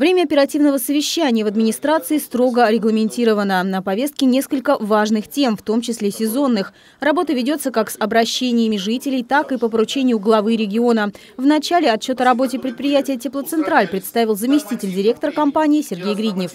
Время оперативного совещания в администрации строго регламентировано. На повестке несколько важных тем, в том числе сезонных. Работа ведется как с обращениями жителей, так и по поручению главы региона. В начале отчет о работе предприятия «Теплоцентраль» представил заместитель директора компании Сергей Гриднев.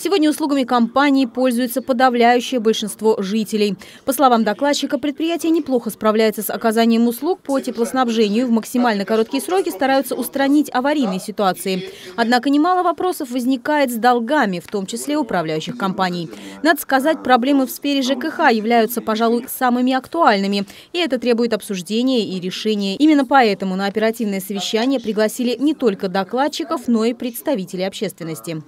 Сегодня услугами компании пользуется подавляющее большинство жителей. По словам докладчика, предприятие неплохо справляется с оказанием услуг по теплоснабжению. В максимально короткие сроки стараются устранить аварийные ситуации. Однако немало вопросов возникает с долгами, в том числе управляющих компаний. Надо сказать, проблемы в сфере ЖКХ являются, пожалуй, самыми актуальными. И это требует обсуждения и решения. Именно поэтому на оперативное совещание пригласили не только докладчиков, но и представителей общественности.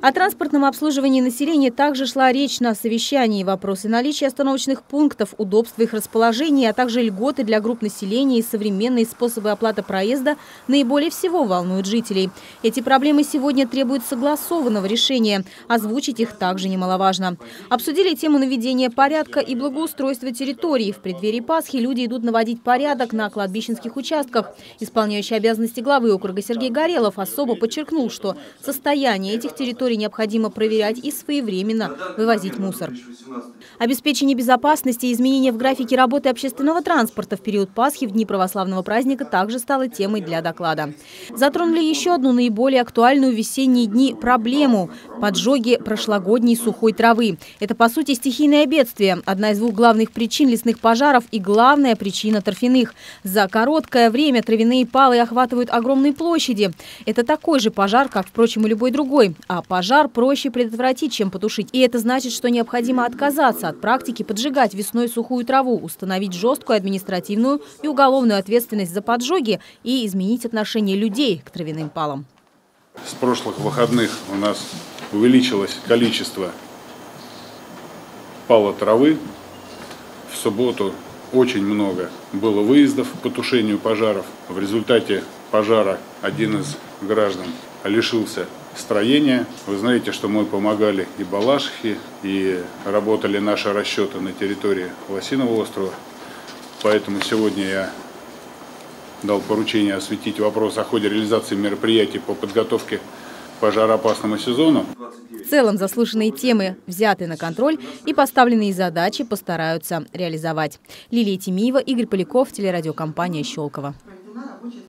О транспортном обслуживании населения также шла речь на совещании. Вопросы наличия остановочных пунктов, удобства их расположения, а также льготы для групп населения и современные способы оплаты проезда наиболее всего волнуют жителей. Эти проблемы сегодня требуют согласованного решения. Озвучить их также немаловажно. Обсудили тему наведения порядка и благоустройства территории. В преддверии Пасхи люди идут наводить порядок на кладбищенских участках. Исполняющий обязанности главы округа Сергей Горелов особо подчеркнул, что состояние этих территорий территории необходимо проверять и своевременно вывозить мусор. Обеспечение безопасности и изменения в графике работы общественного транспорта в период Пасхи в дни православного праздника также стало темой для доклада. Затронули еще одну наиболее актуальную в весенние дни проблему – поджоги прошлогодней сухой травы. Это, по сути, стихийное бедствие, одна из двух главных причин лесных пожаров и главная причина торфяных. За короткое время травяные палы охватывают огромные площади. Это такой же пожар, как, впрочем, и любой другой. А Пожар проще предотвратить, чем потушить. И это значит, что необходимо отказаться от практики поджигать весной сухую траву, установить жесткую административную и уголовную ответственность за поджоги и изменить отношение людей к травяным палам. С прошлых выходных у нас увеличилось количество пала травы. В субботу очень много было выездов по тушению пожаров. В результате пожара один из граждан лишился строения. Вы знаете, что мы помогали и Балашихе, и работали наши расчеты на территории Лосиного острова. Поэтому сегодня я дал поручение осветить вопрос о ходе реализации мероприятий по подготовке к пожароопасному сезону. В целом заслушанные темы взяты на контроль и поставленные задачи постараются реализовать. Лилия Тимиева, Игорь Поляков, телерадиокомпания «Щелково».